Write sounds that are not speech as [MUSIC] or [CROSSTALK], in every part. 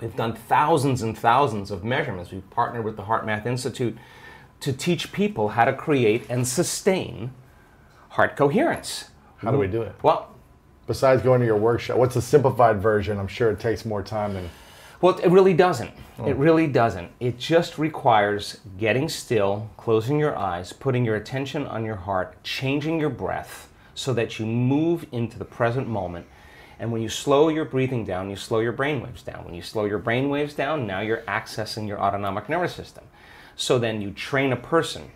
We've done thousands and thousands of measurements. We've partnered with the HeartMath Institute to teach people how to create and sustain heart coherence. How do we do it? Well, Besides going to your workshop, what's the simplified version? I'm sure it takes more time than. Well, it really doesn't. Oh. It really doesn't. It just requires getting still, closing your eyes, putting your attention on your heart, changing your breath so that you move into the present moment. And when you slow your breathing down, you slow your brain waves down. When you slow your brain waves down, now you're accessing your autonomic nervous system. So then you train a person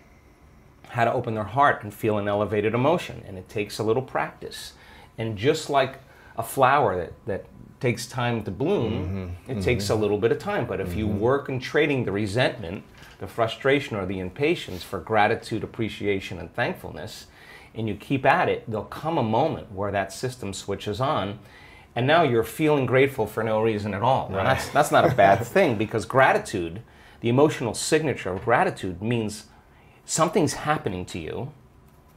how to open their heart and feel an elevated emotion. And it takes a little practice. And just like a flower that, that takes time to bloom, mm-hmm. it takes a mm-hmm. little bit of time. But if you mm-hmm. work in trading the resentment, the frustration, or the impatience for gratitude, appreciation, and thankfulness, and you keep at it, there'll come a moment where that system switches on. And now you're feeling grateful for no reason at all. Now, that's, that's not a [LAUGHS] bad thing because gratitude, the emotional signature of gratitude, means something's happening to you.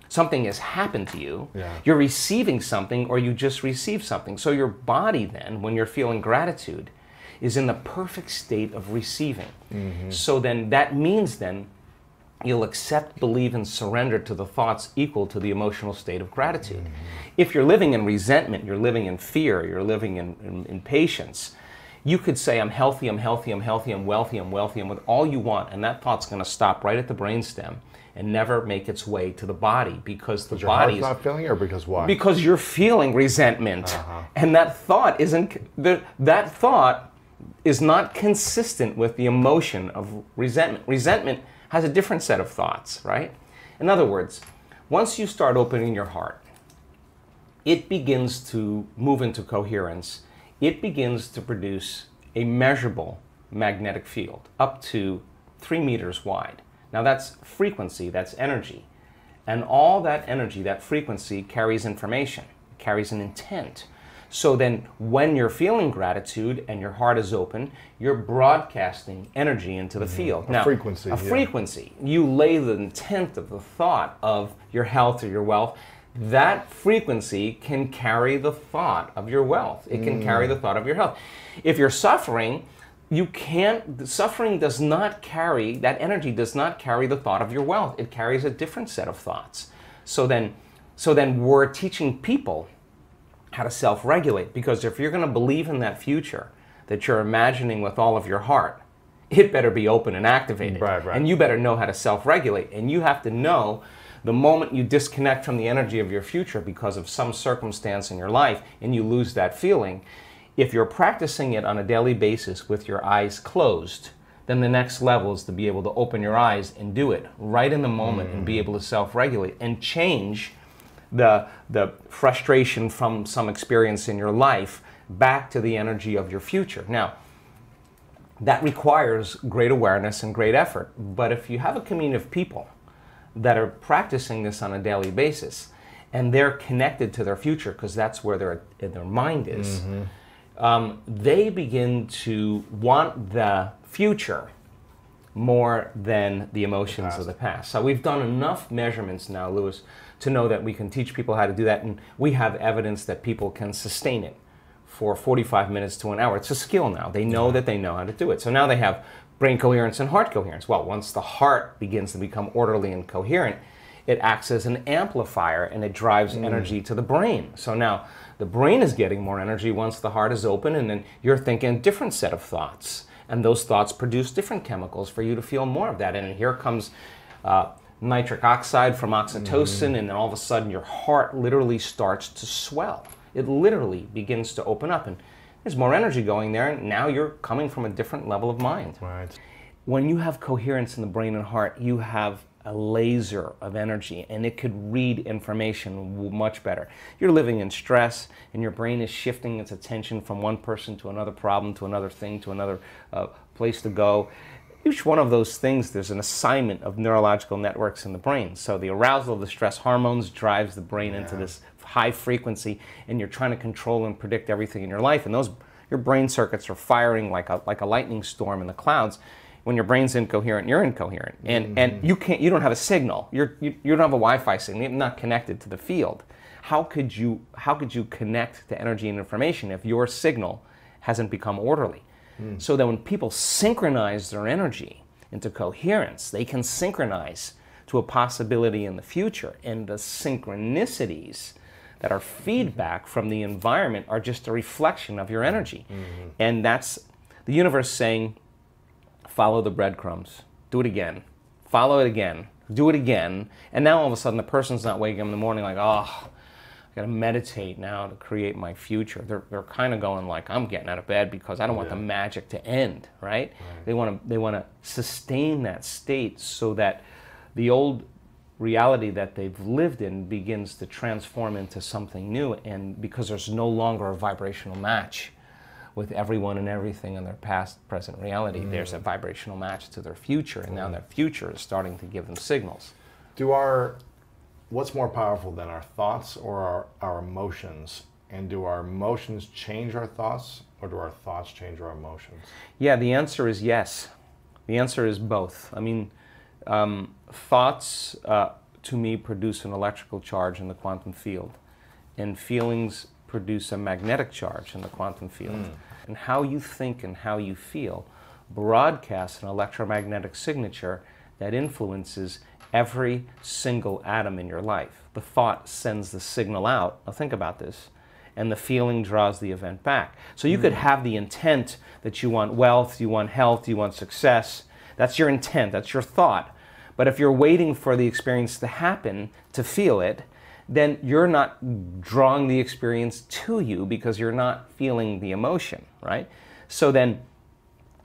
Something has happened to you. Yeah. you're receiving something or you just received something. So your body then when you're feeling gratitude is in the perfect state of receiving. Mm-hmm. So then that means then you'll accept believe and surrender to the thoughts equal to the emotional state of gratitude. Mm-hmm. If you're living in resentment you're living in fear you're living in, in impatience you could say i'm healthy i'm healthy i'm healthy i'm wealthy i'm wealthy i'm with all you want and that thought's going to stop right at the brainstem and never make its way to the body because the heart's body's not feeling or because why? because you're feeling resentment. Uh-huh. And that thought isn't the, that thought is not consistent with the emotion of resentment. Resentment has a different set of thoughts right? In other words once you start opening your heart it begins to move into coherence. It begins to produce a measurable magnetic field up to three meters wide. Now that's frequency that's energy. And all that energy, that frequency, carries information, carries an intent. So then, when you're feeling gratitude and your heart is open, you're broadcasting energy into the mm-hmm. field. now, frequency, A yeah. frequency. You lay the intent of the thought of your health or your wealth. That frequency can carry the thought of your wealth. It can carry mm. the thought of your health. If you're suffering, you can't suffering does not carry that energy does not carry the thought of your wealth it carries a different set of thoughts so then so then we're teaching people how to self-regulate. Because if you're going to believe in that future that you're imagining with all of your heart it better be open and activated. Right, right. and you better know how to self-regulate. And you have to know the moment you disconnect from the energy of your future because of some circumstance in your life and you lose that feeling if you're practicing it on a daily basis with your eyes closed, then the next level is to be able to open your eyes and do it right in the moment and be mm. able to self-regulate and change the the frustration from some experience in your life back to the energy of your future. Now, that requires great awareness and great effort. But if you have a community of people that are practicing this on a daily basis and they're connected to their future because that's where their their mind is, um, they begin to want the future more than the emotions of the past. So we've done enough measurements now, Lewis, to know that we can teach people how to do that, and we have evidence that people can sustain it for 45 minutes to an hour. It's a skill now. They know that they know how to do it. So now they have brain coherence and heart coherence. Well, once the heart begins to become orderly and coherent, it acts as an amplifier and it drives energy to the brain. So now the brain is getting more energy once the heart is open, and then you're thinking a different set of thoughts. And those thoughts produce different chemicals for you to feel more of that. And here comes uh, nitric oxide from oxytocin, and then all of a sudden your heart literally starts to swell. It literally begins to open up, and there's more energy going there. And now you're coming from a different level of mind. right. When you have coherence in the brain and heart, you have a laser of energy and it could read information much better. You're living in stress and your brain is shifting its attention from one person to another problem, to another thing, to another uh, place to go. Each one of those things, there's an assignment of neurological networks in the brain. So the arousal of the stress hormones drives the brain into this high frequency, and you're trying to control and predict everything in your life. And those, your brain circuits are firing like a like a lightning storm in the clouds. When your brain's incoherent, you're incoherent, and mm-hmm. and you can't, you don't have a signal. You're you, you don't have a Wi-Fi signal. You're not connected to the field. How could you how could you connect to energy and information if your signal hasn't become orderly? Hmm. So that when people synchronize their energy into coherence, they can synchronize to a possibility in the future. And the synchronicities that are hmm. feedback from the environment are just a reflection of your energy. Hmm. And that's the universe saying, follow the breadcrumbs, do it again, follow it again, do it again. And now all of a sudden the person's not waking up in the morning like, oh, I gotta meditate now to create my future. They're, they're kind of going like, I'm getting out of bed because I don't want the magic to end, right? They want to they want to sustain that state so that the old reality that they've lived in begins to transform into something new and because there's no longer a vibrational match with everyone and everything in their past present reality mm. there's a vibrational match to their future and now mm. their future is starting to give them signals. Do our what's more powerful than our thoughts or our, our emotions? And do our emotions change our thoughts or do our thoughts change our emotions? Yeah, the answer is yes. The answer is both. I mean, um, thoughts uh, to me produce an electrical charge in the quantum field, and feelings produce a magnetic charge in the quantum field. And how you think and how you feel broadcasts an electromagnetic signature that influences every single atom in your life. The thought sends the signal out. Now, think about this. And the feeling draws the event back. So you could hmm. have the intent that you want wealth, you want health, you want success. That's your intent, that's your thought. But if you're waiting for the experience to happen to feel it, then you're not drawing the experience to you because you're not feeling the emotion, right? So then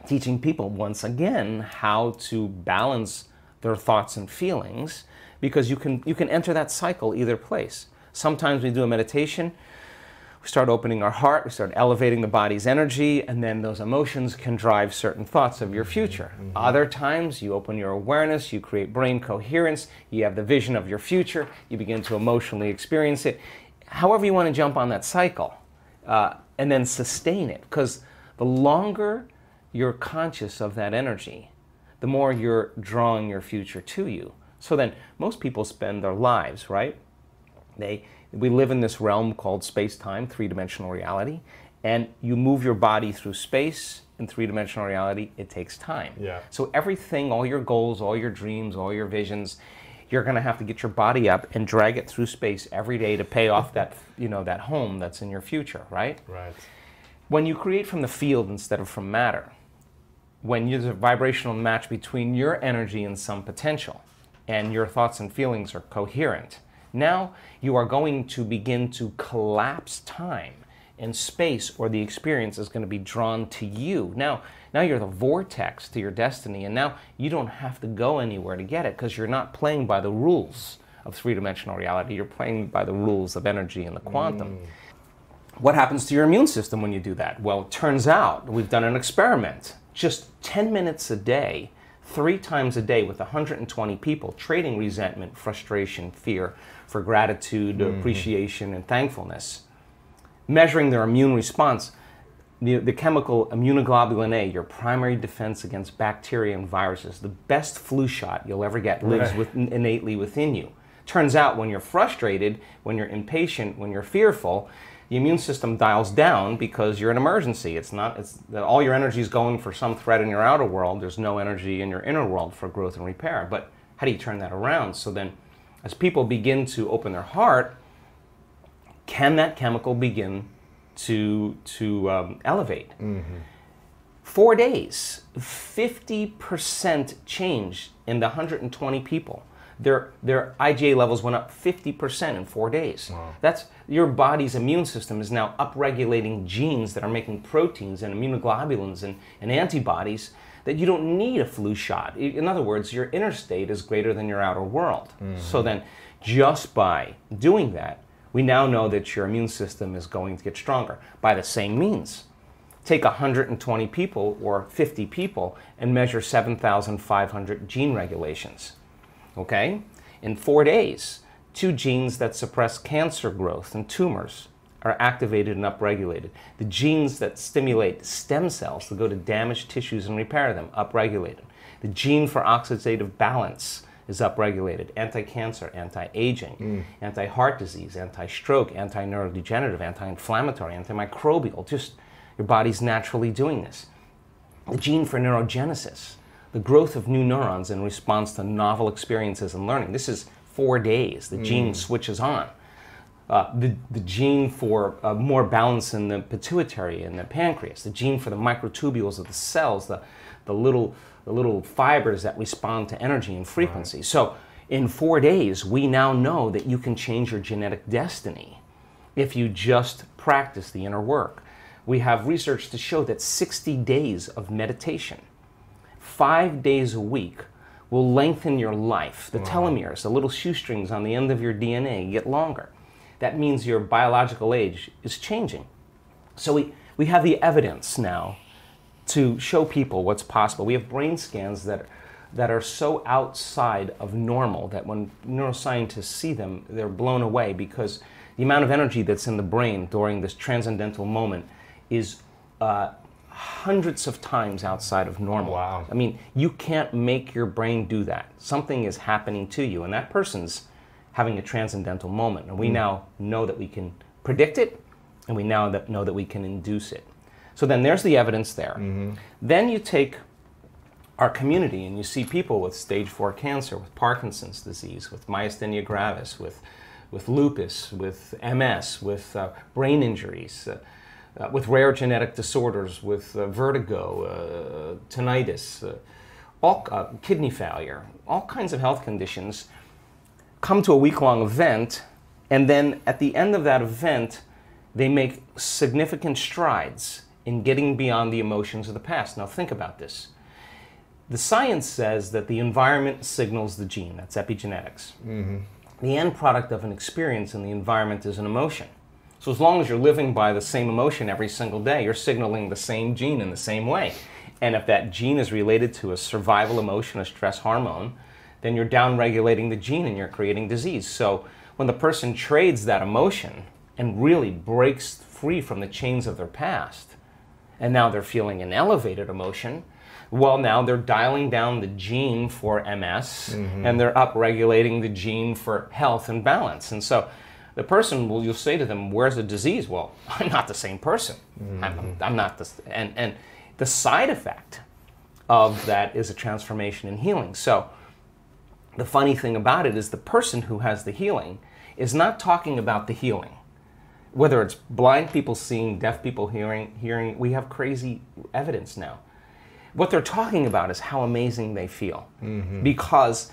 teaching people once again how to balance their thoughts and feelings because you can you can enter that cycle either place. Sometimes we do a meditation, we start opening our heart, we start elevating the body's energy, and then those emotions can drive certain thoughts of your future. Other times, you open your awareness, you create brain coherence, you have the vision of your future, you begin to emotionally experience it. However, you want to jump on that cycle uh, and then sustain it, because the longer you're conscious of that energy, the more you're drawing your future to you. So then, most people spend their lives, right? They, we live in this realm called space time, three dimensional reality, and you move your body through space in three dimensional reality, it takes time. Yeah. So everything, all your goals, all your dreams, all your visions, you're going to have to get your body up and drag it through space every day to pay off that, you know, that home that's in your future, right? Right. When you create from the field instead of from matter, when there's a vibrational match between your energy and some potential, and your thoughts and feelings are coherent, now you are going to begin to collapse time and space, or the experience is going to be drawn to you. Now, now you're the vortex to your destiny, and now you don't have to go anywhere to get it because you're not playing by the rules of three-dimensional reality. You're playing by the rules of energy and the quantum. Mm. What happens to your immune system when you do that? Well, it turns out we've done an experiment. Just 10 minutes a day, three times a day with 120 people, trading resentment, frustration, fear for gratitude, mm-hmm. appreciation, and thankfulness. Measuring their immune response, the, the chemical immunoglobulin A, your primary defense against bacteria and viruses, the best flu shot you'll ever get, lives with, innately within you. Turns out when you're frustrated, when you're impatient, when you're fearful, the immune system dials down because you're in emergency. It's not. It's that all your energy is going for some threat in your outer world. There's no energy in your inner world for growth and repair. But how do you turn that around? So then, as people begin to open their heart, can that chemical begin to to um, elevate? Four days, 50% change in the 120 people. Their, their IgA levels went up 50% in four days. That's your body's immune system is now upregulating genes that are making proteins and immunoglobulins and, and antibodies that you don't need a flu shot. In other words, your inner state is greater than your outer world. Mm-hmm. So then, just by doing that, we now know that your immune system is going to get stronger by the same means take 120 people or 50 people and measure 7,500 gene regulations. Okay? In four days, two genes that suppress cancer growth and tumors are activated and upregulated. The genes that stimulate stem cells to go to damaged tissues and repair them, upregulated. The gene for oxidative balance is upregulated. Anti cancer, anti aging, mm. anti heart disease, anti stroke, anti neurodegenerative, anti inflammatory, antimicrobial. Just your body's naturally doing this. the gene for neurogenesis, the growth of new neurons in response to novel experiences and learning. This is four days. The gene switches on. Uh, the, the gene for uh, more balance in the pituitary and the pancreas, the gene for the microtubules of the cells, the, the, little, the little fibers that respond to energy and frequency. So, in four days, we now know that you can change your genetic destiny if you just practice the inner work. We have research to show that 60 days of meditation, five days a week, will lengthen your life. The telomeres, the little shoestrings on the end of your DNA, get longer. That means your biological age is changing. So we, we have the evidence now to show people what's possible. We have brain scans that, that are so outside of normal that when neuroscientists see them, they're blown away because the amount of energy that's in the brain during this transcendental moment is uh, hundreds of times outside of normal. Wow. I mean, you can't make your brain do that. Something is happening to you, and that person's having a transcendental moment. And we now know that we can predict it, and we now that know that we can induce it. So then there's the evidence there. Then you take our community and you see people with stage four cancer, with Parkinson's disease, with myasthenia gravis, with, with lupus, with MS, with uh, brain injuries, uh, uh, with rare genetic disorders, with uh, vertigo, uh, tinnitus, uh, all, uh, kidney failure, all kinds of health conditions come to a week long event, and then at the end of that event, they make significant strides in getting beyond the emotions of the past. Now, think about this. The science says that the environment signals the gene, that's epigenetics. The end product of an experience in the environment is an emotion. So, as long as you're living by the same emotion every single day, you're signaling the same gene in the same way. And if that gene is related to a survival emotion, a stress hormone, then you're downregulating the gene and you're creating disease. So when the person trades that emotion and really breaks free from the chains of their past, and now they're feeling an elevated emotion, well, now they're dialing down the gene for MS mm-hmm. and they're upregulating the gene for health and balance. And so the person will, you'll say to them, Where's the disease? Well, [LAUGHS] I'm not the same person. I'm, I'm mm-hmm. not the, and, and the side effect of that is a transformation and healing. So, the funny thing about it is the person who has the healing is not talking about the healing. Whether it's blind people seeing, deaf people hearing, hearing, we have crazy evidence now. What they're talking about is how amazing they feel mm-hmm. because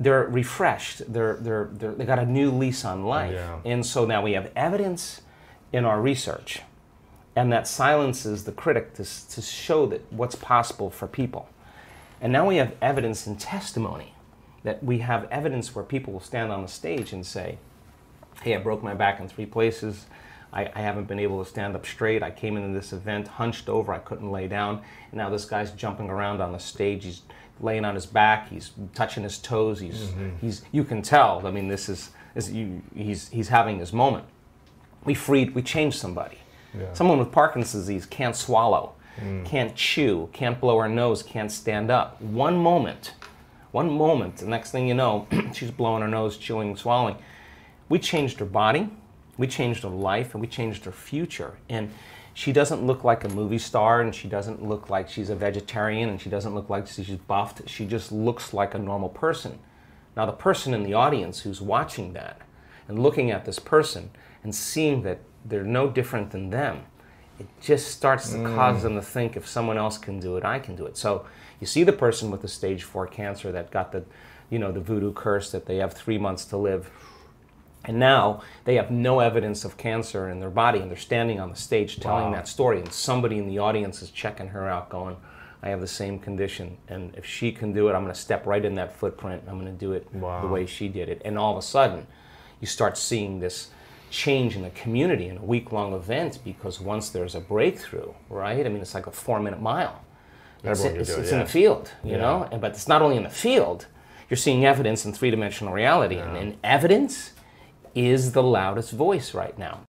they're refreshed. They're, they're, they're, they got a new lease on life. Yeah. And so now we have evidence in our research, and that silences the critic to, to show that what's possible for people. And now we have evidence and testimony that we have evidence where people will stand on the stage and say, Hey, I broke my back in three places. I, I haven't been able to stand up straight. I came into this event hunched over. I couldn't lay down. And now this guy's jumping around on the stage. He's laying on his back. He's touching his toes. He's, mm-hmm. he's you can tell. I mean, this is, is you, he's, he's having his moment. We freed, we changed somebody. Yeah. Someone with Parkinson's disease can't swallow, mm. can't chew, can't blow her nose, can't stand up. One moment, one moment, the next thing you know, [CLEARS THROAT] she's blowing her nose, chewing, swallowing. We changed her body, we changed her life, and we changed her future. And she doesn't look like a movie star, and she doesn't look like she's a vegetarian, and she doesn't look like she's buffed. She just looks like a normal person. Now, the person in the audience who's watching that and looking at this person and seeing that they're no different than them, it just starts to mm. cause them to think if someone else can do it, I can do it. So you see the person with the stage four cancer that got the, you know, the voodoo curse that they have three months to live. And now they have no evidence of cancer in their body, and they're standing on the stage telling Wow. that story. And somebody in the audience is checking her out, going, I have the same condition. And if she can do it, I'm going to step right in that footprint. I'm going to do it Wow. the way she did it. And all of a sudden, you start seeing this change in the community in a week long event because once there's a breakthrough, right? I mean, it's like a four minute mile. It's, can it's, it, it's in the field, you Yeah. know? And- But it's not only in the field, you're seeing evidence in three dimensional reality. And, and evidence is the loudest voice right now.